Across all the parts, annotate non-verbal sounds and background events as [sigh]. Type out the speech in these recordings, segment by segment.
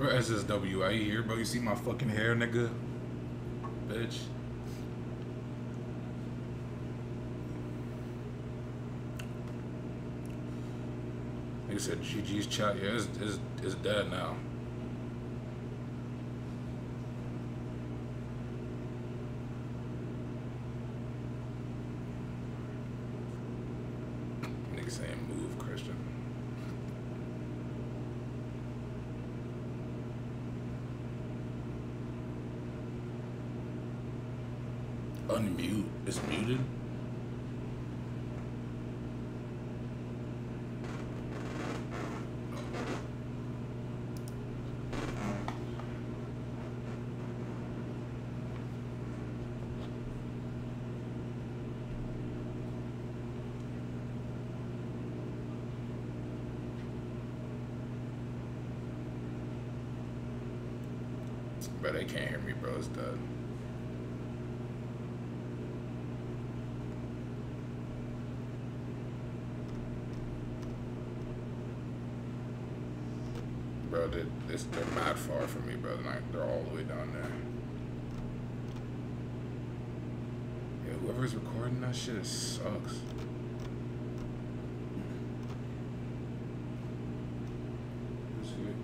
Or SSW, I here, bro. You see my fucking hair, nigga? Bitch. Nigga said GG's chat. Yeah, it's, it's, it's dead now. Nigga saying move, Christian. Unmute. It's muted. But they can't hear me, bro. It's dead. Bro, they, it's, they're mad far from me, bro. They're, they're all the way down there. Yeah, whoever's recording that shit sucks. Let's see.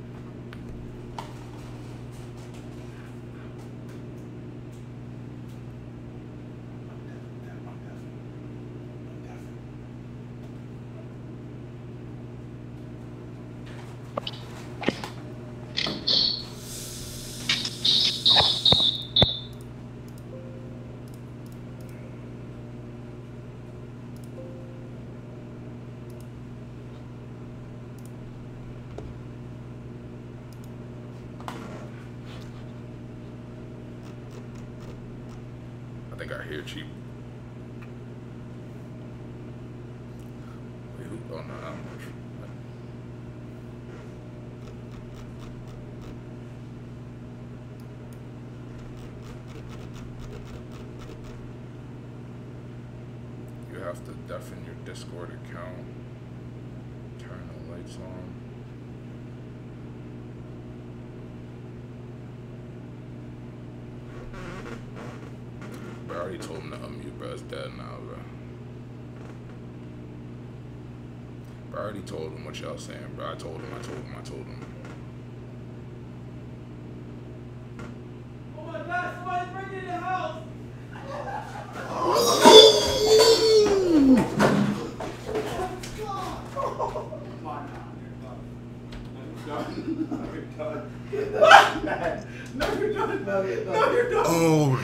I think I hear cheap. Wait, who? Oh no, I don't know. You have to deafen your Discord account. Turn the lights on. Bro, I already told him to Dead now, bro. Bro, I already told him what y'all saying, bro. I told him, I told him, I told him. Oh my god, somebody breaking in the house! Oh,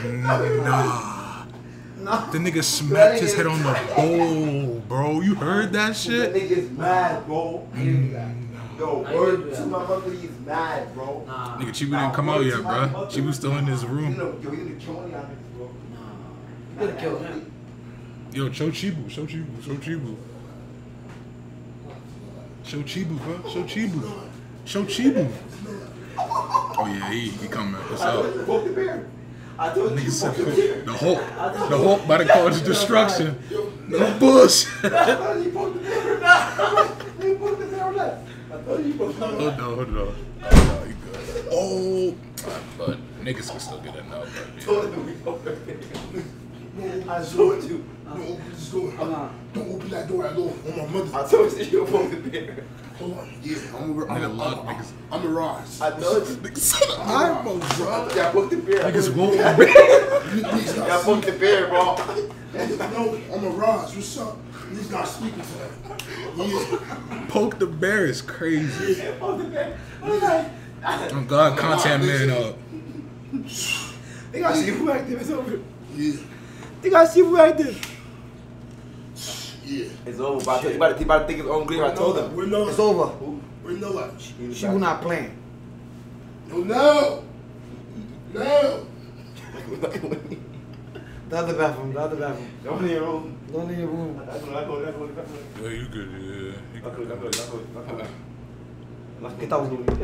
nah. The nigga smacked his head on the bowl, bro. You heard that That shit? nigga's mad, bro. Yo, I word to my mother, he's mad, bro. Nah. Nigga, Chibu didn't come out yet, bro. Chibu's still in his room. know, yo, you gonna kill me on this, bro. You could have killed him. Yo, show Chibu, show Chibu, show Chibu. Show Chibu, bro. Show Chibu. Show Chibu. Oh yeah, he, he coming. What's up? poke the bear. I told you Nigga to said the bear. the Hulk. The Hulk about to cause of destruction. [laughs] No bush. I told you to poke the bear. You poke the bear left. I told you to poke the bear Hold on, hold on. Oh, you good. Oh, but niggas can still get a no, I told yeah. him we poke. I told you. Uh, Don't open this door. Don't open that door at all. On my mother. I told you to poke the bear. Hold on. Yeah, I'm a, I'm Nigga, a, look, I'm, niggas- a, I'm a rise. I told you. Niggas said I'm a I Yeah, poke the bear. Niggas won't. These Yeah, guys, poke the bear, bro. no, I'm a rise. What's up? These guys speaking to that. Yeah. Poke the bear is crazy. Poke the bear. Okay. Oh God, content man up. [laughs] They got see who active. It's over. Yeah. They got see who active. Yeah. It's over. But he about to, he about to think it's on green. I told him. We're no. It's over. We're no. She will not playing. No, no. No. The other bathroom, the other bathroom. Don't in your room. Don't in your room. Yeah, you good? Yeah. You good. ¿Qué estamos durmiendo?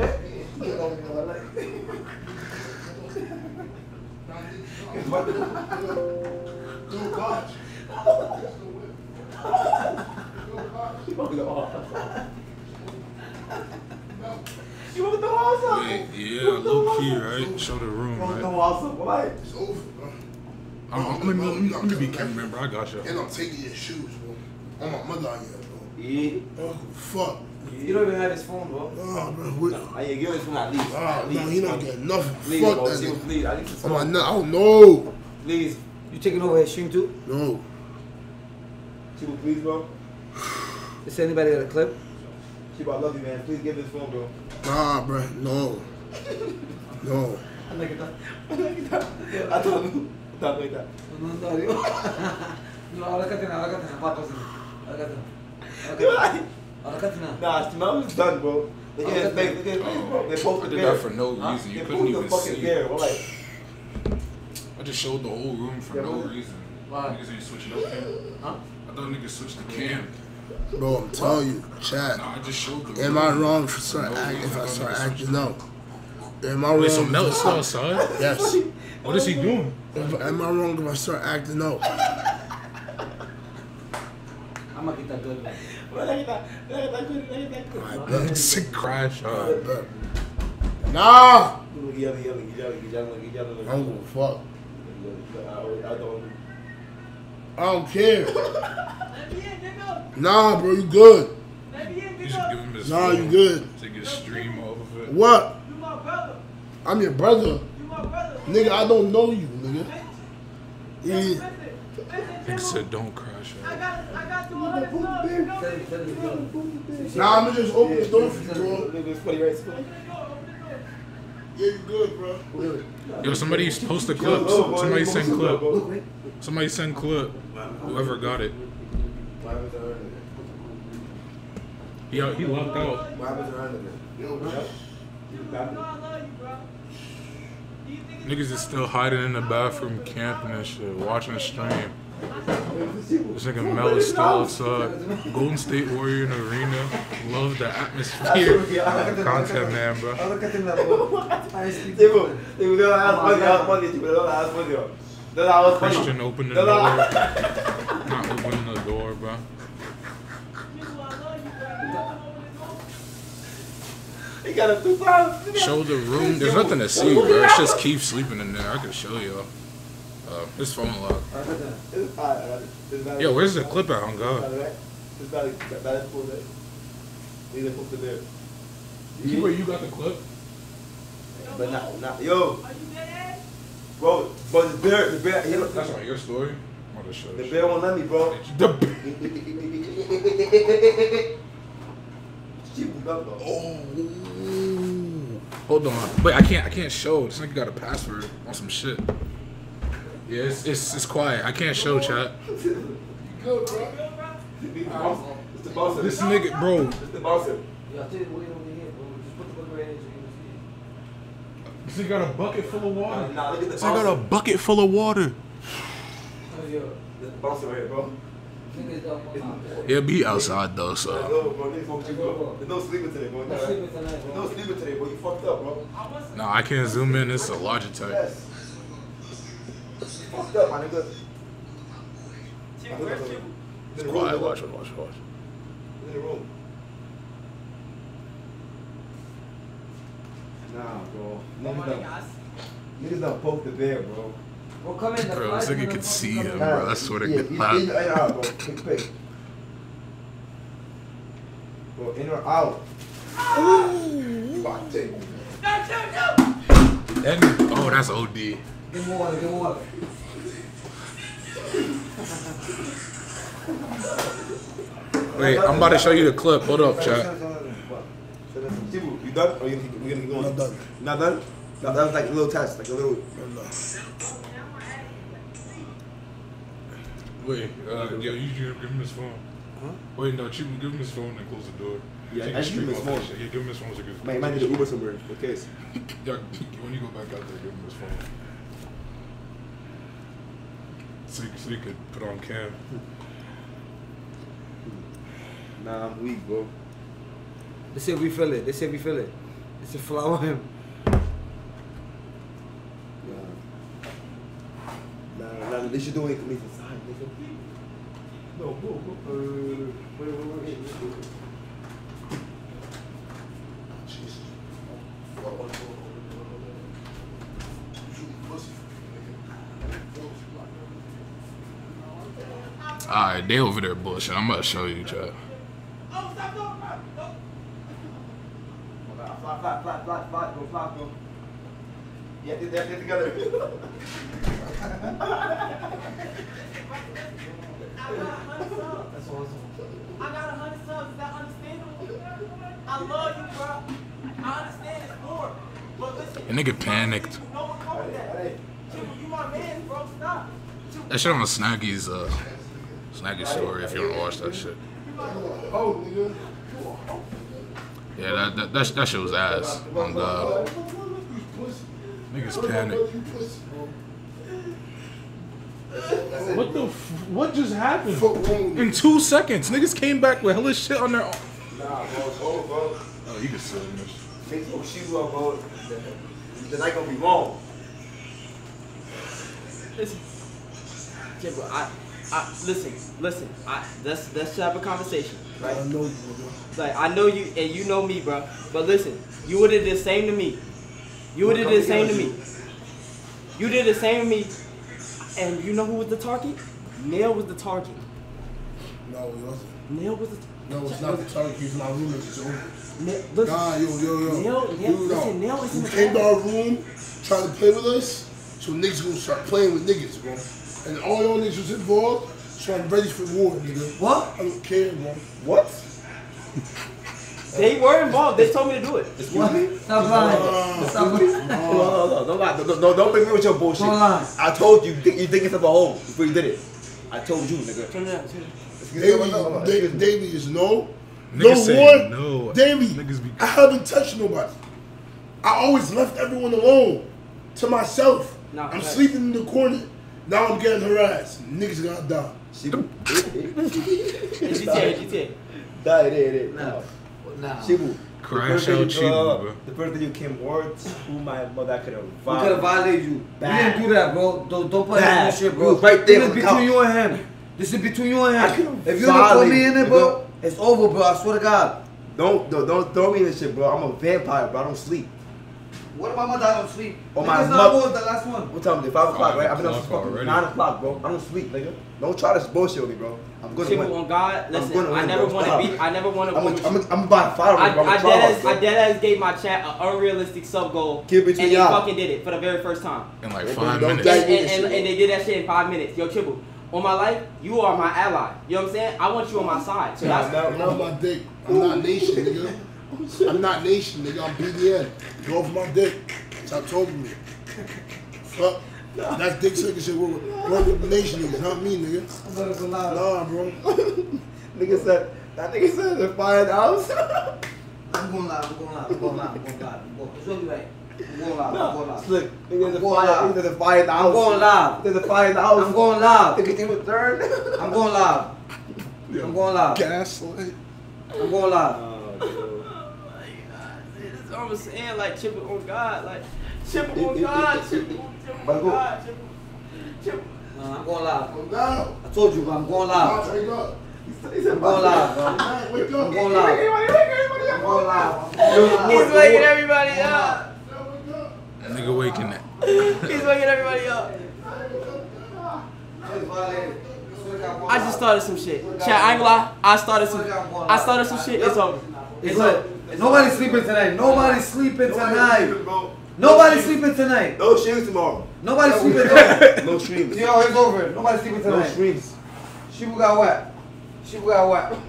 No, God. You want the hall? awesome. Wait, yeah, low key, right? Show the room, Bro, right? no awesome. Why? It's over, bro. I'm, I'm, I'm, I'm, I'm gonna be cameraman, bro. I got you. And I'm taking your shoes, bro. On my mother out here, bro. Yeah. Oh, fuck. You don't even have his phone, bro. Nah, bro. What? I ain't give his phone at least. Ah, at no, least. he not getting nothing. Please, Fuck bro. that See, nigga. please. I need his Oh, my phone. I don't know. Please. You taking over his stream too? No. Chibu, please, bro. Is anybody got a clip? Chibu, I love you, man. Please give his phone, bro. Nah, bro. No. No. [laughs] I like it. I like. I thought I thought. No, Yo, tiene. I- Ahora. Nah, Shimon was done, bro. Look at his face. Look at his. They both the did bear. that for no Huh? reason. You They couldn't even fucking see. bear. We're like, I just showed the whole room for Yeah, no reason. Why? Niggas ain't switching up cam. Huh? I thought niggas switched the cam. Bro, I'm telling you, chat. Nah, I just showed the Am room I wrong if I for start no acting? If I start acting switched out? Am I wrong? Wait, so if I Mel's still start- outside? Yes. What is he doing? If- Am I wrong if I start acting out? I'm gonna get that good. man. [laughs] look at that. Look at that. Look at that. I Look bet. It's a crash. I bet. Nah. at yelling, yelling, I don't. Care. Let me in, nigga. Nah, bro, you good. Let me in, you should give nigga. him his Nah, you good. So he stream off of it. What? You my brother. I'm your brother. You my brother. Nigga, I don't know you, nigga. Listen, Yeah. Nigga said don't crash I got, I got 200 subs. You know Tell him, me. tell him, tell him. Nah, I'ma just open the door for you, bro. Look at funny right Open the door, open the door. Yeah, you good, bro. Yo, somebody post the Yo, clips. Somebody send posted clip. Somebody send clip. Whoever got it. Her? He locked out. Yo, Niggas is still hiding in the bathroom, camping and shit, watching the stream. This nigga Mel is still outside. Golden State Warrior in the arena. Love the atmosphere. Content man, bro. Ahora que. I speak. Tipo, tipo, no, that was funny, funny, tipo, no, that was funny, yo. No, that was funny. Christian opened the No, door. [laughs] Not opening the door, bro. you, I love you, bro. You come over the door. He got him two times. Show the room. There's nothing to see, bro. It's just Keith sleeping in there. I can show y'all. Uh, his phone locked. Ahora que tiene. It's I got it. It's valid. Yo, where's the clip at on God? Valid, right? It's valid, valid for that. Need to put the there. you got the clip? But not, not, yo, Are you dead ass? Bro, but the bear, the bear, he, That's not your story. I'm gonna show the you. bear won't let me, bro. The [laughs] She moved up though. Oh. Hold on. Wait, I can't. I can't show. This nigga got a password on some shit. Yeah, it's it's, it's quiet. I can't show chat. Good, bro. It's the boss. It's the boss. This nigga, bro. It's the boss. Yo, I tell you, wait over here, bro. Just put the book right here so you can This got a bucket full of water. Nah, look at the This nigga got a bucket full of water. see. Oh, yo. The boss right here, bro. Niggas don't want to. He'll be outside though, Let's so. go, bro. Niggas won't you, bro. There's no sleeping today, bro. Let's sleep it tonight, There's no sleeping today, bro. You fucked up, bro. I. No, I can't zoom in. It's a Logitech. Yes. You fucked up, my nigga. Chick, where's Chick? Quiet. room, Watch Watch. Watch. In the room. Nah, bro. My Niggas done, gosh. niggas done poked the bear, bro. Bro, come in. the Bro, flies this nigga gonna could see him, in. bro. I swear to yeah, God. In, in, or out, bro. Pick, pick. Bro, in or out. You about to take. No, no, no. And oh, that's OD. Give me water, give me water. Wait, I'm about to show you the clip. Hold up, chat. Chibu, you done? Or you, we gonna keep going? Not done. Not done? No, that was like a little test, like a little. I'm not. Wait, uh, yo, you give give him his phone. Huh? Wait, no, Chief, give him his phone and close the door. Yeah, So I can give him stream his off that phone. Yeah, give him his phone so he can. Man, might need to Uber somewhere in case. Yeah, [laughs] when you go back out there, give him his phone. So he, so he could put on cam. Nah, I'm weak, bro. They say we feel it. They say we feel it. It's a flower [laughs] him. Nah. Nah, nah, they should do it. They should No, go, go. Uh, wait, wait, wait. Jesus. Alright, they over there bullshit. I'm about to show you, Chad. Fly, fly, go, fly. Yeah, they're, they're together. I got a hundred subs. That's awesome. I got a hundred subs. Is that understandable? I love you, bro. I understand it's more. But listen. The nigga panicked. No one called that. Chibu, you my man, bro. Stop. That shit on Snaggy's uh Snaggy's story if you wanna watch that shit. Oh, nigga. Yeah, that that that, that shit was ass. On God. Niggas panicked. You pussy, bro. What the f- what just happened? Fuck wrong with In two seconds, niggas came back with hella shit on their Nah, bro, bro, bro. Oh, you can sit in this. Facebook shoes up, bro. The night gonna be wrong. Listen, Chibu, I, I listen, listen. I let's let's have a conversation, I right? know you, nigga. Like I know you and you know me, bro. But listen, you would have did the same to me. You would have did the same to me. You did the same to me. And you know who was the target? Nail was the target. No, it wasn't. Nail was the. No, it's not the target. He's my roommate. It's over. Nail, listen, Nah, yo, yo, yo. Nail- Nail- Dude, listen, Nail is in the came to our room trying to play with us, so niggas gonna start playing with niggas, bro. And all y'all niggas was involved, so I'm ready for war, nigga. What? I don't care, bro. What? they were involved. They told me to do it. What? Stop lying. Stop lying. No, no, no, don't lie. Don't, don't, don't bring me with your bullshit. Don't lie. I told you, you think, you think it's up a hole before you did it. I told you, nigga. Turn it up, turn it up. Davey, Davey. Davey is no. Niggas no say war. no. Davey, Niggas be- I haven't touched nobody. I always left everyone alone to myself. Nah, I'm facts. sleeping in the corner. Now I'm getting harassed. Niggas gotta die. She, Hey, GTA, GTA. Die, it is, it is. Nah. Nah. Chibu. Crash the out birthday you- Chibu, bro. The birthday you came words who my mother could have We could have violated you. Bad. We didn't do that, bro. Don't, don't put that shit, bro. was right there This is between couch. you and him. This is between you and could've him. If you don't put me in it, bro, it's over, bro. I swear to God. Don't, don't, don't throw me in this shit, bro. I'm a vampire, bro. I don't sleep. What if my mother don't sleep? Oh, Niggas my not the last one. What time is it? Five o'clock, right? I've been up since fucking already. nine o'clock, bro. I don't sleep, nigga. Don't try to bullshit with me, bro. I'm gonna Chibu, win. on God, listen. gonna I win, never bro. want to Stop. beat. I never want to. I'm, a, I'm, a, I'm about to fire I, bro. I'm I a dead ass. I dead ass gave my chat an unrealistic sub goal, Keep it and they y'all. fucking did it for the very first time. In like five don't minutes. And, and, and, and they did that shit in five minutes. Yo, Chibu, on my life, you are my ally. You know what I'm saying? I want you on my side. So Nah, that's nah, Get off my dick. I'm not nation, nigga. I'm not nation, nigga. I'm BDN. Get off my dick. Stop talking to me. Fuck. That's dick sucking shit. We're, we're with the nation niggas, not me, nigga. I'm gonna go loud. Nah, bro. Nigga said, that nigga said the fire in the house. I'm going live. I'm going live. I'm going live. I'm going live. I'm going. It's only right. I'm going live. I'm going live. Look, nigga, there's a I'm going fire. live. Nigga, there's a fire in the house. I'm going live. There's a fire in the house. I'm going live. Nigga, you third. I'm going live. I'm going live. Gaslight. I'm going live. This is what I'm saying, like Chibu on God, like Chibu on God, Chibu, Chibu But on go. God, Chibu, Chibu. Nah, I'm going live. Come down. I told you. I'm going Nah, live. wake up. He said, I'm going live, bro. I'm going live. Everybody, everybody, I'm going live. I'm going live. He's waking everybody up. Nigga waking up. [laughs] He's waking everybody up. I just started some shit. Chat, I ain't gonna lie. I started some. I started some shit. It's over. It's It's over. Lit. Nobody's sleeping tonight. Nobody's sleeping Nobody tonight. sleeping, bro. Nobody's sleeping tonight. No streams tomorrow. Nobody's sleeping tonight. No streams. Yo, it's over. Nobody's sleeping tonight. No tonight. streams. Chibu got wet. Chibu got wet.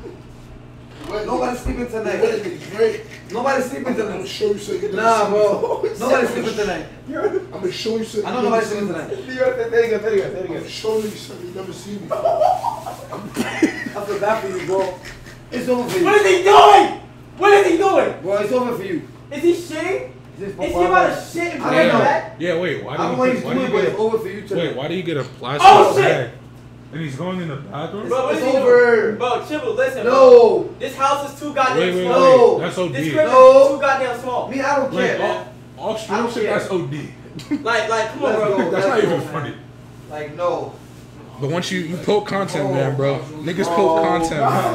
Nobody's sleeping tonight. niggas, great. Nobody's sleeping I'm gonna tonight. show you so you can Nah, bro. [laughs] me. Nobody's sleeping tonight. I'm gonna show you so I you know never nobody's sleeping tonight. Say it again, it again, it I'm again. showing you something you never see me. [laughs] I feel bad for you, bro. It's over for What you. is he doing? What is he doing? Bro, it's over for you. Is he shitting? Is Is he about to shit and I bring don't it back? Yeah, wait. Why don't know did what he, why did doing, get a, over for you wait? Why did he get a plastic Oh, shit! bag? And he's going in the bathroom. Bro, It's over. Bro, Chibu, listen. Bro. No. This house is too goddamn Wait, wait, small. No. wait. That's OD. This crib No. is too goddamn small. Me, I don't Wait, care, man. all, all I stream don't shit, care. that's OD. Like, like, come on, bro. That's not Let's even funny. Like, no. But once you, you poke content, man, bro. Niggas poke content, man.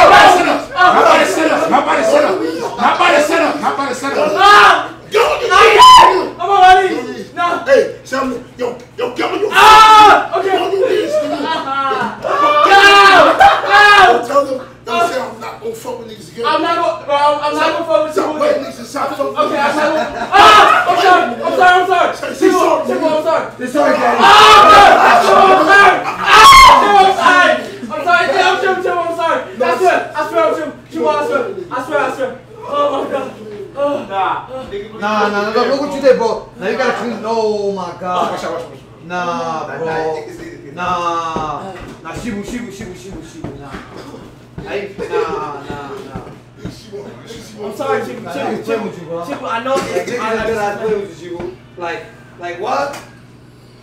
Hey, nah, nah, nah. I'm sorry, Chibu, Nah, Chibu, niggas playing with bro. Chibu, I know Like, this. I is good ass play with you, Chibu. Like, like what?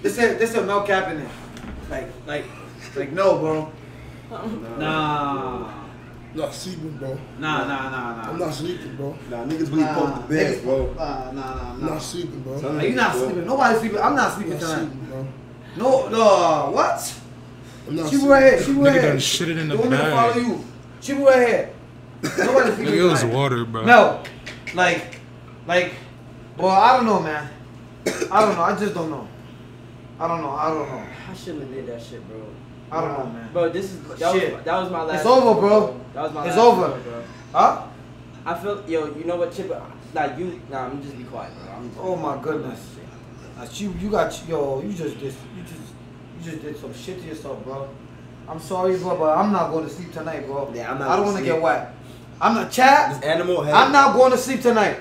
This is this is Mel Kaepernick. Like, like, like no, bro. Nah, Not sleeping, bro. nah, nah, nah, nah. I'm not sleeping, bro. Nah, niggas really Nah, pump the beds, niggas- bro. Nah, nah, nah, I'm nah. not sleeping, bro. Son. Nah, you not sleeping. Nobody's sleeping. I'm not I'm sleeping not tonight. sleeping, bro. No, no, what? I'm not She sleeping. right here. She right Nigga here. done shitted in the Don't even follow you. She right here. Nobody's sleeping Nigga, it was water, bro. No, like, like, well, I don't know, man. I don't know. I just don't know. I don't know. I don't know. I shouldn't have did that shit, bro. I don't know, man. Bro, this is that was, Shit. that was my last. It's over, bro. That was my It's last over. one, bro. Huh? I feel yo, you know what, Chip? Like you, nah, I'm just be quiet, bro. I'm just, Oh my goodness. Like you, you got yo. You just did. You just, you just did some shit to yourself, bro. I'm sorry, bro, but I'm not going to sleep tonight, bro. Yeah, I'm not I don't want to get sleep. wet. I'm not Chad. This animal head. I'm not going to sleep tonight.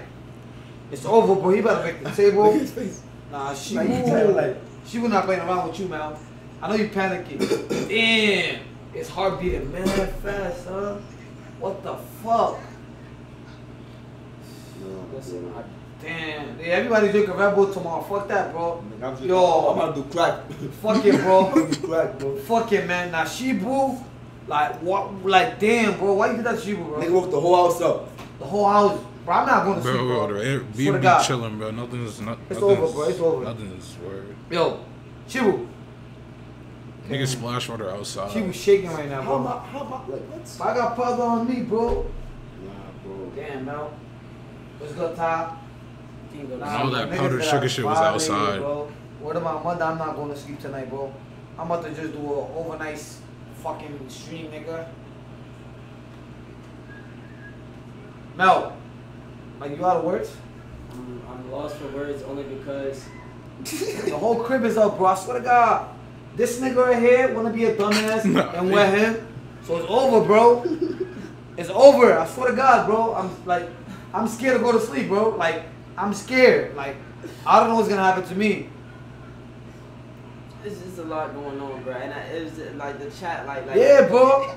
It's over, bro. He better make the table. [laughs] Look at his face. Nah, she Like, will. he like- she will not playing around with you, man. I know you panicking. [coughs] Damn, it's heart beating mad fast, huh? What the fuck? listen, I, Damn, yeah, everybody drinking Red Bull tomorrow. Fuck that, bro. I'm just, Yo. I'm about to do crack. Fuck it, bro. [laughs] I'm gonna crack, bro. Fuck it, man. Now Chibu, like what? Like damn, bro. Why you did that to Chibu, Nigga bro? woke the whole house up. The whole house, bro. I'm not going to sleep, Bro, bro. bro, the be, to be God. chilling, bro. Nothing's not. It's nothing's- over, bro. It's over. Nothing's word. Yo, Chibu. Nigga splash water outside. She was shaking right now, bro. How about, how about, like, what? I got powder on me, bro. Nah, bro. Damn, Mel. What's good, Ty? King of the All that powdered sugar shit was outside. Bro. Word of my mother, I'm not going to sleep tonight, bro. I'm about to just do a overnight fucking stream, nigga. Mel, like you out of words? I'm, I'm lost for words only because [laughs] The whole crib is up, bro. I swear to God. This nigga right here wanna be a dumbass [laughs] Nah, and wear him. So it's over, bro. It's over. I swear to God, bro. I'm like, I'm scared to go to sleep, bro. Like, I'm scared. Like, I don't know what's gonna happen to me. it's just a lot going on, bro. And I, it was like the chat, like, like Yeah, bro.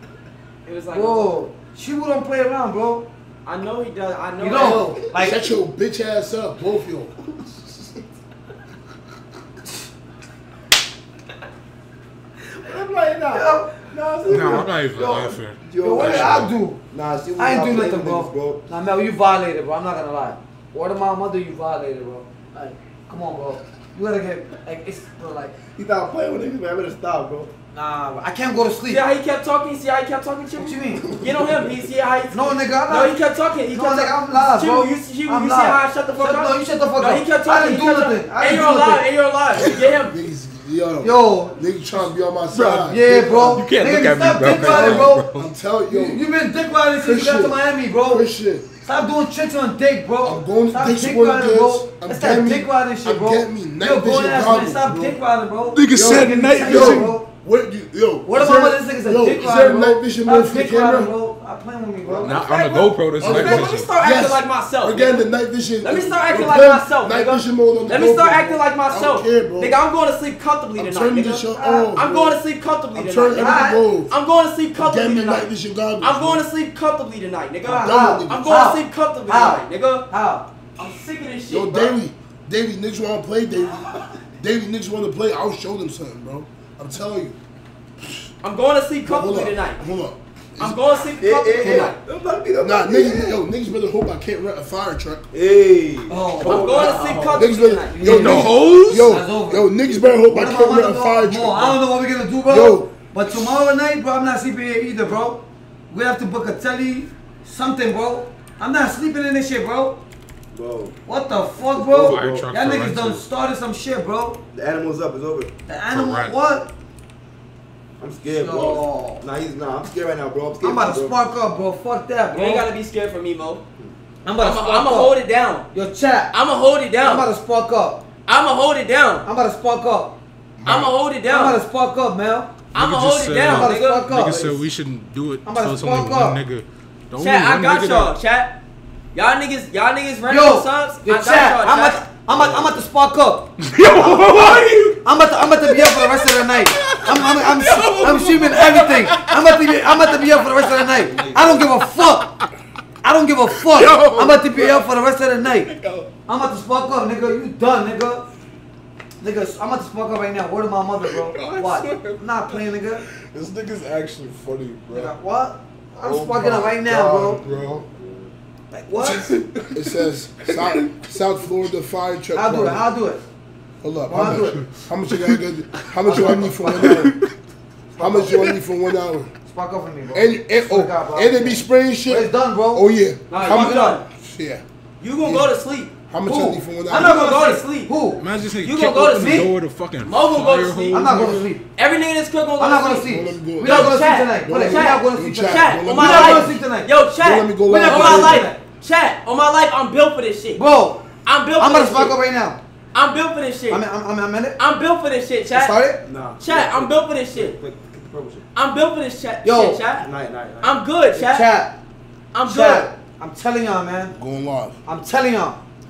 [laughs] it was like, Bro, she don't play around, bro. I know he does. I know. You know, like, Shut your bitch ass up, both of you. [laughs] I'm like, nah. Yo, Nah, No, I'm not even Yo. laughing. yo, what did I do? Nah, she was I ain't not do nothing, bro. niggas, bro. Nah, Mel, you violated, bro. I'm not gonna lie. Word of my mother, you violated, bro. Like, come on, bro. You gotta get, like, it's, bro, like, You thought playing with niggas, man. I better stop, bro. nah, bro. I can't go to sleep. See how he kept talking. See how he kept talking. What Chibu? you mean? Get on him. He see how he. No, nigga, I'm No, he kept talking. He No, kept nigga, talking. I'm live, Chibu, bro. You, see- you, I'm you see how I shut the fuck Shut- up? no, you shut the fuck no, up. he kept I talking. didn't he do kept nothing. talking. I And didn't you're do alive. nothing. And you're alive. Get him. Niggas, yo, Yo, niggas trying to be on my side. yeah, bro. You can't Nigga, look at me, stop bro. dick riding, bro. I'm telling You, You've been dick riding since you got to Miami, bro. Christian, Stop doing tricks on dick, bro. I'm going to Stop dick dick riding, bro. kids. I'm That's that me- dick riding shit, I'm bro. getting me night Yo, vision grown ass man, stop bro. dick riding, bro. Nigga Yo, said night vision. bro. What you, yo? What is about there- this nigga's a yo, dick is there bro? night vision mode for the camera? bro. Stop playing with me, bro. Not on the GoPro, this Okay, night Let me vision. start Yes. acting like myself. Again, the night vision. Let me start acting like myself, Night nigga. vision mode on the Let me start GoPro. acting like myself. I don't care, bro. Nigga, I'm going to sleep comfortably I'm tonight, turning nigga. this shit on. I'm going to sleep comfortably I'm tonight. turning everything on. I'm going to sleep Get comfortably me night tonight. vision goggles. I'm going to sleep comfortably tonight, nigga. I'm How? done with I'm niggas. going How? to sleep comfortably How? tonight, nigga. How? I'm sick of this shit, Yo, bro. Davey, Davey, niggas want to play, Davey. [laughs] Davey, niggas want to play. I'll show them something, bro. I'm telling you. I'm going to sleep Hold comfortably tonight. Hold up. I'm going to sleep Hey, comfortably hey, hey. tonight. Don't let me, don't Nah, niggas, yo, niggas better hope I can't rent a fire truck. Hey. Oh, I'm going to sleep Niggas comfortably better, tonight. yo, No niggas, hoes? yo, yo, niggas better hope I What am can't I rent a fire truck. Mo, I don't know what we're gonna do, bro. Yo. But tomorrow night, bro, I'm not sleeping here either, bro. We have to book a telly, something, bro. I'm not sleeping in this shit, bro. Whoa. What the fuck, bro? Y'all niggas done started some shit, bro. The animal's up. It's over. The animal Correct. what? I'm scared, bro. Nah, he's nah. I'm scared right now, bro. I'm, scared, I'm about to spark up, bro. Fuck that, bro. You ain't gotta be scared for me, Mo. I'm about to. I'm gonna hold it down. Yo, chat. I'm gonna hold it down. I'm about to spark up. I'm gonna hold it down. I'm about to spark up. I'm gonna hold it down. I'm about to spark up, man. I'm gonna hold it down. I'm about to spark up. Nigga said we shouldn't do it. I'm about to spark up. Nigga. Chat, I got y'all. Chat. Y'all niggas, y'all niggas running Yo, subs. Yo, chat. I'm about, I'm at, I'm about to spark up. [laughs] Yo, what you? I'm about to, I'm at to be up for the rest of the night. I'm, I'm, I'm, I'm, I'm streaming everything. I'm about to, be, I'm at to be up for the rest of the night. I don't give a fuck. I don't give a fuck. Yo. I'm about to be up for the rest of the night. I'm about to spark up, nigga. You done, nigga. Nigga, I'm about to spark up right now. Word of my mother, bro. What? I'm not playing, nigga. This nigga's actually funny, bro. Nigga, what? I'm oh sparking up right now, God, bro. bro. Like what? it says South, South Florida Fire Truck. I'll do it. I'll do it. Hold up. Well, how, I'll do it. how much you got? How much you I need for one hour? How much you I need for one hour? Spark up for me, bro. And, eh, and oh, God, bro. and it be spraying shit. But it's done, bro. Oh yeah. Nah, how much? Done. Yeah. You gonna yeah. go to sleep? How much Who? I need for one hour? I'm not gonna go to sleep. Who? Man, just you gonna go to sleep? Door to fucking Mo gonna go to sleep. I'm not gonna sleep. Every nigga in this crib gonna go I'm not gonna sleep. We not gonna sleep. tonight. We not gonna sleep tonight. Chat. We not gonna sleep tonight. Yo, chat. On my life. Yo, chat. On my life. Chat, on my life, I'm built for this shit. Bro, I'm built. for I'm gonna fuck up right now. I'm built for this shit. I'm, I'm, I'm, I'm in it. I'm built for this shit, chat. Started? Nah. Chat, I'm built for this shit. I'm built for this chat. Yo, shit, chat. Night, night, night. I'm good, chat. Chat. I'm chat. good. I'm telling y'all, man. Going live. I'm telling y'all.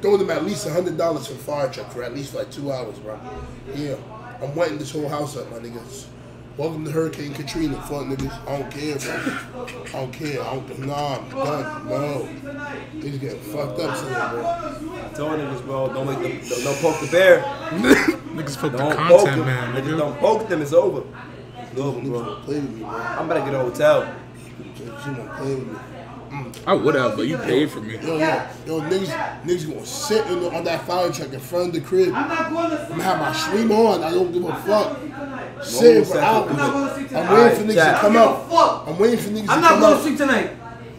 throw them at least hundred dollars for fire truck for at least like two hours, bro. Yeah, I'm wetting this whole house up, my niggas. Welcome to Hurricane Katrina, fuck niggas. I don't care, bro. I don't care. I don't, nah, I'm done. No, He's getting fucked up somewhere, bro. I told niggas, bro, don't make don't, don't poke the bear. [laughs] niggas poke the content, poke man. Niggas don't poke them. It's over. Over, bro. Play with me, bro. I'm about to get a hotel. Play with me. I would have, but you paid for me. Yo, yo, yo niggas, niggas gonna sit in the, on that fire truck in front of the crib. I'm not gonna. I'm gonna have my stream on. I don't give a fuck. Sit for hours. I'm waiting for niggas to come out. I'm waiting for niggas to come out. I'm not gonna sleep tonight.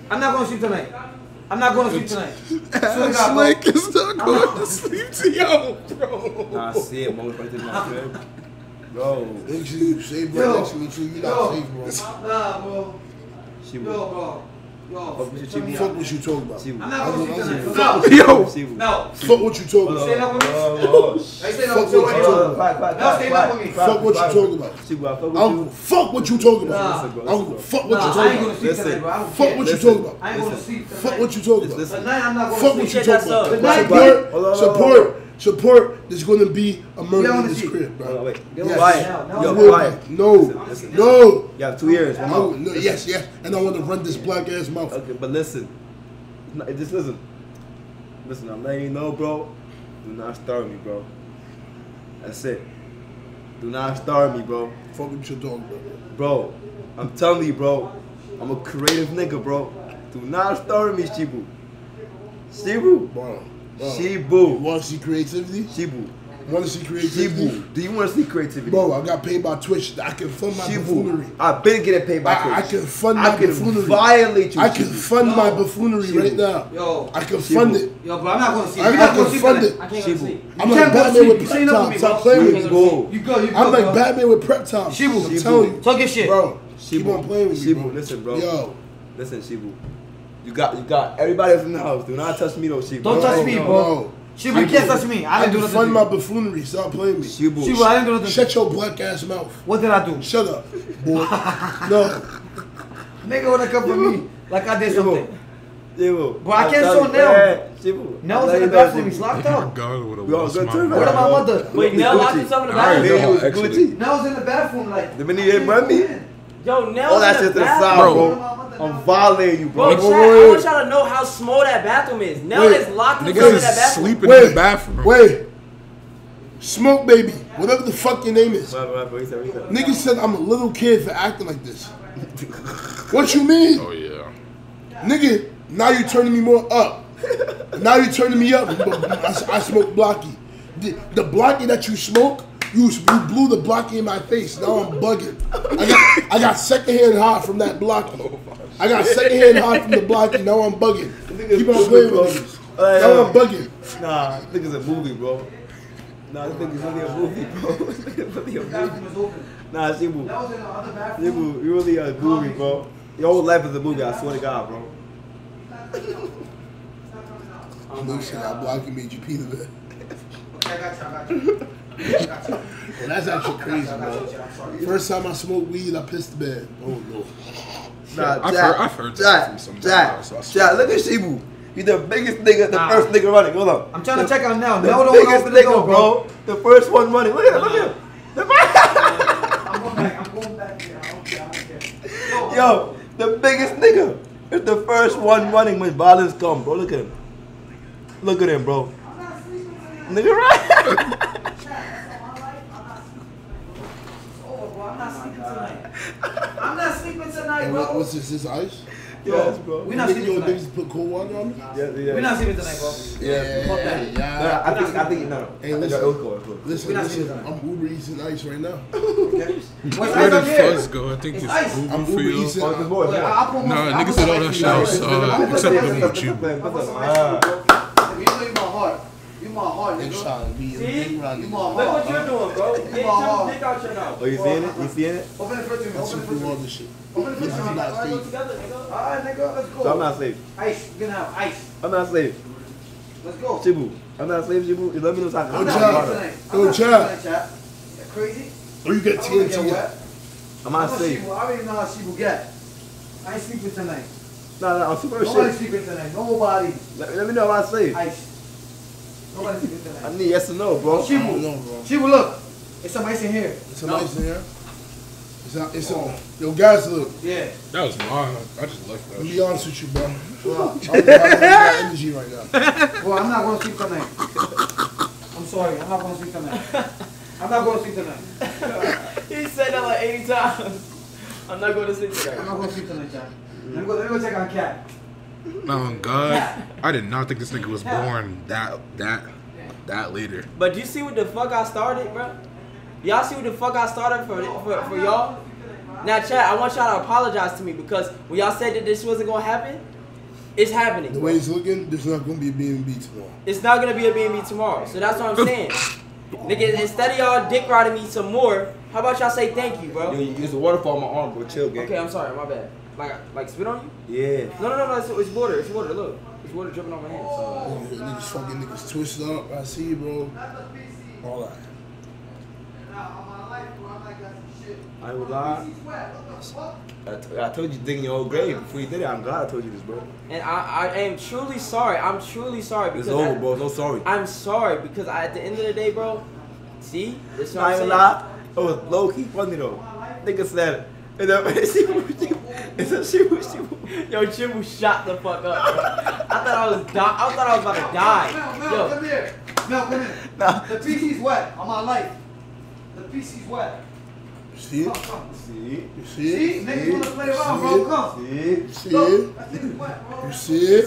I'm not gonna sleep tonight. I'm not going to sleep tonight. Ass Lake is not going to sleep to yo, bro. Nah, I see it, motherfucker. Bro. Next you, same bro next to me, too. You're safe, bro. Nah, bro. She was. Bro. Fuck what you talking about. Fuck what you talking about. Yo. No. Fuck what you talking about. Stand up with me. Fuck what you talking about. No, stand up with me. Fuck what you talking about. I fuck what you talking about. I fuck what you talking about. Fuck what you talking about. I ain't gonna sleep. Fuck what you talking about. Fuck what you talking about. Support. Support support that's going to be a murder in this crib, bro. Oh, wait. Yes. quiet. No, quiet. No. Listen, listen. No. You have two ears, no, no. Yes, yes. And I want to run this yeah. black ass mouth. Okay, but listen. Just listen. Listen, I'm letting you know, bro. Do not start me, bro. That's it. Do not start me, bro. Fuck with your dog, bro. Bro, I'm telling you, bro. I'm a creative nigga, bro. Do not start me, Chibu. Chibu. Bro. Bro. Chibu. Want to see creativity? Chibu. Want to see creativity? Chibu. Do you want to see creativity? Bro, I got paid by Twitch. I can fund my Chibu. buffoonery. I've been getting paid by Twitch. I, I can fund I can buffoonery. violate you. I can fund Yo. my buffoonery Chibu. right now. Yo. I can Chibu. fund it. Yo, but I'm not going to see I'm not going to fund it. I can't Chibu. See. I'm like Batman with prep time. Stop playing with me. Go. You go. You go. I'm like Batman with prep time. Chibu. I'm telling you. Talk your shit. Bro, keep on playing with me. Chibu, listen, bro. Yo. Listen, Chibu. You got, you got everybody else in the house. Do not touch me, though, Chibu. Don't touch me, bro. Chibu, you can't touch me. I didn't do nothing. Fund my buffoonery. Stop playing me. Chibu, Chibu, I didn't do nothing. Shut your black ass mouth. What did I do? Shut up, boy. no. Nigga wanna come for me like I did something. Chibu. But I can't show now. Nell was in the bathroom. He's locked up. God, what a What about mother? Wait, Nell locked himself in the bathroom. Nell was in the bathroom. Like the minute you hit me. Yo, Nell. Oh, that's just All that the side, bro. I'm violating you, bro. Bro, I want y'all to know how small that bathroom is. Now Wait. it's locked into Niggas that is bathroom. sleeping in the bathroom. wait. Smoke baby, whatever the fuck your name is. Nigga said I'm a little kid for acting like this. what you mean? Oh yeah. Nigga, now you're turning me more up. now you're turning me up. I, I smoke blocky. The, the blocky that you smoke, you, you blew the blocky in my face. Now I'm bugging. I got, I got secondhand from that blocky. Oh, I got secondhand high from the blocky. Now I'm bugging. Keep on playing with niggas. Now I'm bugging. Nah, this nigga's a movie, bro. Nah, this nigga's really a movie, bro. [laughs] this nigga's really a movie. Nah, Chibu. That was in the other bathroom. Chibu, you really a movie, bro. Your whole life is a movie, I swear to God, bro. Nigga said that blocky made you pee the bed. Okay, I got you, I got you. I got you. [laughs] Well, that's actually crazy, bro. you, I'm sorry. First time I smoked weed, I pissed the bed. Oh no. Nah, I've heard- I've heard that Jack, from somebody Jack, else, I. Jack, look at Chibu. He's the biggest nigga, the Nah. first nigga running. Hold on. I'm trying to check check out now. The The Mel biggest the nigga, door, bro. The first one running. Look at him. Look at him. The [laughs] I'm going back, I'm going back there. I don't care, I don't care. Yo, the biggest nigga. It's the first one running when violence come, bro. Look at him. Look at him, bro. Nigga, right? [laughs] [laughs] Bro, I'm not sleeping tonight. I'm not sleeping tonight, And what, what's this? This ice? yes, bro. We not Nigga, sleeping tonight. niggas put cold water on me? Yeah, yeah. We're not sleeping tonight, bro. Yeah, Fuck yeah, that. No, yeah. I think, I think, no, no. Hey, listen. it was cool, it cool. Listen, We're not listen, I'm Uber Eats and ice right now. [laughs] Okay. What's Where ice up did here? Fuzz go? I think It's it's ice. Uber I'm for Uber you. Eats Oh, it's and boy, I'll Nah, I'll niggas put said all that shit your- outside, I'll except some the You my heart, Next nigga. time, be a See? big You run. my Look what you're doing, bro. Get Come your on. dick out your mouth. Oh, you seeing it? You seeing it? Open the fridge to me. Open the cool fridge to me. shit. Open the fridge This me. Alright, go together, nigga. Alright, nigga, let's go. So I'm not safe. Ice, get out, ice. I'm not safe. Let's go. Chibu. I'm not safe, Chibu. You let me know something. I'm Good not job. tonight. I'm Good not sleeping job. tonight, chat. You crazy? Or you get I'm gonna get TNT. I'm not safe. she will- I already know how she will get. I ain't sleeping tonight. No, no, I'm super Nobody's shit. sleeping tonight. Nobody. Let, let me know if I'm safe. Ice. Nobody's sleeping I need yes or no, bro. She I will. know, bro. She will look. It's some ice in here. It's some ice in here. It's not, it's on. Oh. Yo, guys, look. Yeah. That was mine. I just left Let that. me be honest with you, bro. Well, [laughs] I'm having that energy right now. [laughs] well, I'm not going to sleep tonight. I'm sorry. I'm not going to sleep tonight. I'm not going to sleep tonight. [laughs] He said that like 80 times. I'm not going to sleep tonight. I'm not going to sleep tonight, Jack. Let me go, let me go check on Cat. No, God, I did not think this nigga was born that that that later. But do you see what the fuck I started, bro? Y'all see what the fuck I started for for, for y'all? Now, chat, I want y'all to apologize to me because when y'all said that this wasn't gonna happen, it's happening. The way it's looking, there's not gonna be a B&B tomorrow. It's not gonna be a B&B tomorrow. So that's what I'm saying. Nigga, instead of y'all dick riding me some more, how about y'all say thank you, Yo, bro? you use the waterfall on my arm, bro. Chill, gang. Okay, I'm sorry, my bad. Like, like spit on you? Yeah. No, no, no, no. It's, it's water. It's water. Look, it's water dripping on my hand. So. Niggas, niggas fucking niggas twisted up. I see you, bro. All that. I ain't gonna lie. I, t- I told you to dig in your old grave before you did it. I'm glad I told you this, bro. And I, I am truly sorry. I'm truly sorry It's over, I, bro. No sorry. I'm sorry because I, at the end of the day, bro. See, that's what I I'm ain't saying. lie. It was low key funny though. Nigga said, and then she, she, it's a she, was- she, was- Yo, Chibu shot the fuck up. Bro. I thought I was di- I thought I was about to die. Mel, Yo, come here. Mel, come here. Nah. The PC's wet on my life. The PC's wet. See Come, it? come. See? You see See? it? Niggas wanna play around, bro. Come. See? You see Look. it? That thing's wet, bro. You see it?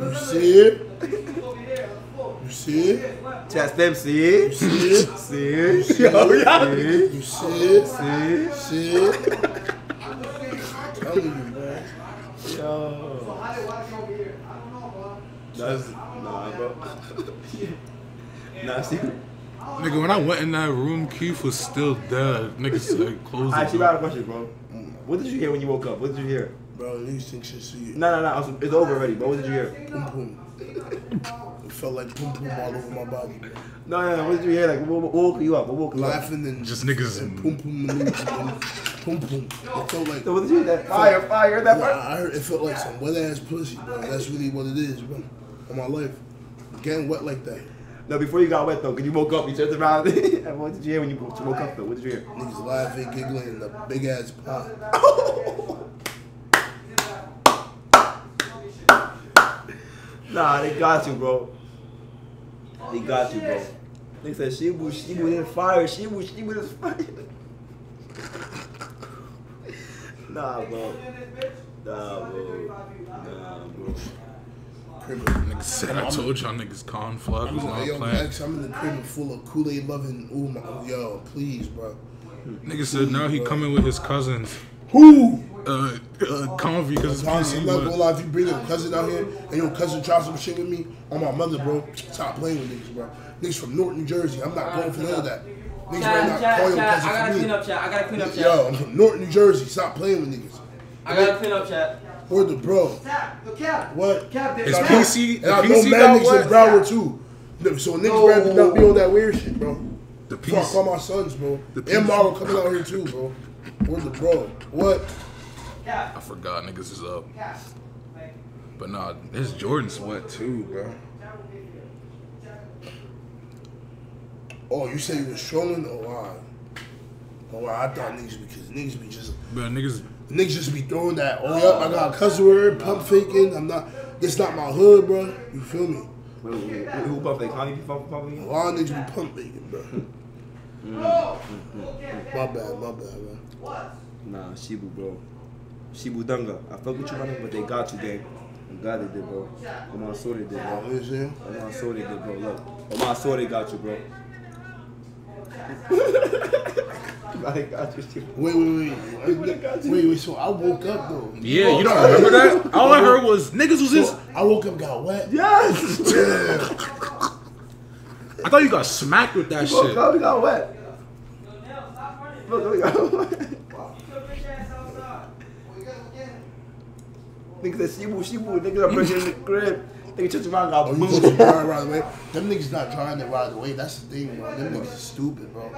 You see it? The PC's over here on the floor. You see it? It's wet, bro. Chest them, see? You see it? See? see Yo, it? yeah. You see it? See? See it? I'm telling. So Yo. how did why over here? I don't know, bro. That's, nah, bro. nah, see? Nigga, when I went in that room, Keith was still dead. Nigga said, close I the actually got a door. question, bro. What did you hear when you woke up? What did you hear? Bro, niggas think shit see it. No, no, no. It's over already, bro. What did you hear? Pum pum. It felt like pum pum all over my body. bro. No, no, no. What did you hear? Like, what, what woke you up? What woke you up? Laughing and Just niggas- and pum pum maneuvers and pum pum. It felt like So what did you hear? That fire, fire, that Nah, fire. I heard it felt like some wet ass pussy, bro. That's really what it is, bro. On my life. Getting wet like that. No, before you got wet though, cause you woke up, you turned around. [laughs] and what did you hear when you woke woke up though? What did you hear? Niggas laughing, giggling in a big ass pot. [laughs] Nah, they got you, bro. They got you, bro. They said she was she was in fire. She was she was in fire. [laughs] Nah, bro. Nah, bro. Nah, bro. Crib. Niggas said I told y'all niggas corn flock I'm was in, not yo, playing. Max, I'm in the crib full of Kool-Aid loving. Ooh, my, yo, please, bro. Niggas said now he coming with his cousins. Who? Uh, uh Convy because it's Tommy, I'm not PC. gonna But lie, if you bring your cousin out here and your cousin try some shit with me, on my mother, bro, stop playing with niggas, bro. Niggas from North New Jersey, I'm not going for none of that. Niggas right now chat, call your chat. I gotta for clean up chat. I gotta clean up chat. Yo, I'm from North New Jersey, stop playing with niggas. I gotta clean up chat. Word the bro. Cap, the cap. What? Cap, It's cap. PC. And The I know PC mad niggas in? Broward too. No, So niggas No. rather not be on that weird shit, bro. The Bro, I PC. call my sons, bro. The and piece- Marvel coming out here too, bro. Where's the bro? What? I forgot niggas is up. But nah, his Jordan sweat too, bro. Oh, you say you was trolling? Oh, wow. Oh, wow. I thought niggas because niggas be just But niggas, niggas just be throwing that. Oh, yep, I got a cousin word, pump faking. I'm not. This not my hood, bro. You feel me? Wait, wait, wait, who bumped that? Connie be bumping A bumping? lot of niggas be pump faking, bro. [laughs] Oh, my bad, my bad, man. Nah, Chibu, bro. Chibu Dunga. I fuck with you, man, but they got you, gang. I'm glad they did, bro. I'm on so they did, You bro. what I'm saying? I'm on so they did, bro. Look. I'm on so they got you, bro. [laughs] I got you, Chibu. Wait, wait, wait. Wait, wait, wait. So I woke up, though. yeah, you don't remember that? All I heard was niggas was his. So I woke up, got wet. Yes! [laughs] I thought you got smacked with that Look, shit. how we got wet. Look, we got wet. Nigga said Chibu, Chibu. Niggas are bringing in the crib. Nigga touch around, got Oh, you booed. supposed to ride right away. Them niggas not trying to ride away. That's the thing, bro. Them niggas is stupid, bro.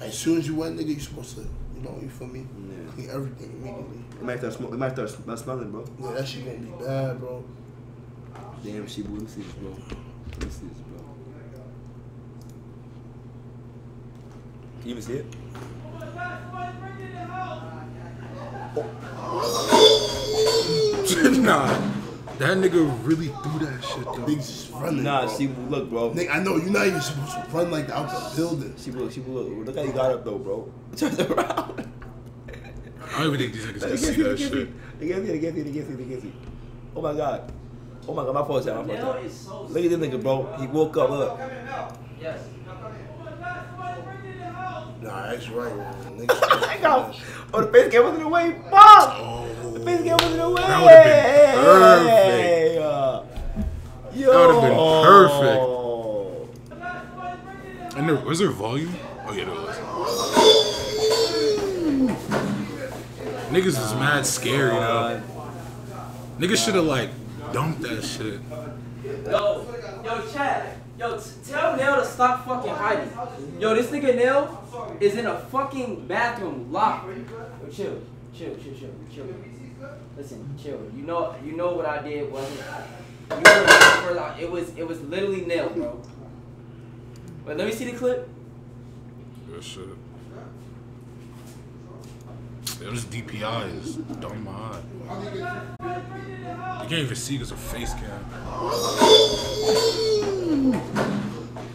As soon as you wet, nigga, you supposed to, you know, you feel me? Clean everything immediately. It might start, smoking. it might start sm- smelling, bro. Yeah, that shit gonna be bad, bro. Damn, Chibu, let me see this, bro. Let me see this, bro. Can you even see it? [laughs] nah, that nigga really threw that shit though. Niggas is running. Nah, bro. Chibu, look, bro. Nigga, I know you're not even supposed to run like that out the building. Chibu, Chibu, look. Look how you got up, though, bro. [laughs] Turn around. I don't even think these niggas They can see see, that shit. They can't see, they can't see, they can't see, they can't see. Oh my god. Oh my god, my fault, Chad, my fault. Chad. is so Look at this nigga, bro. He woke up, look. Yes. Nah, that's right. man. I Niggas. got, [laughs] oh, the face cam was in the way. Fuck! The face cam was in the way. That would've been perfect. Uh, yo. That would've been perfect. And there was there volume? Oh yeah, there was. Niggas is mad scary now. Niggas should have like dumped that shit. Yo, yo, Chad. Yo, tell Nail to stop fucking hiding. Yo, this nigga Nail is in a fucking bathroom locked. Yo, chill, chill, chill, chill, chill. Listen, chill. You know, you know what I did wasn't. You like, it was, it was literally Nail, bro. But let me see the clip. That shit. This DPI is dumb I You can't even see because of face cam.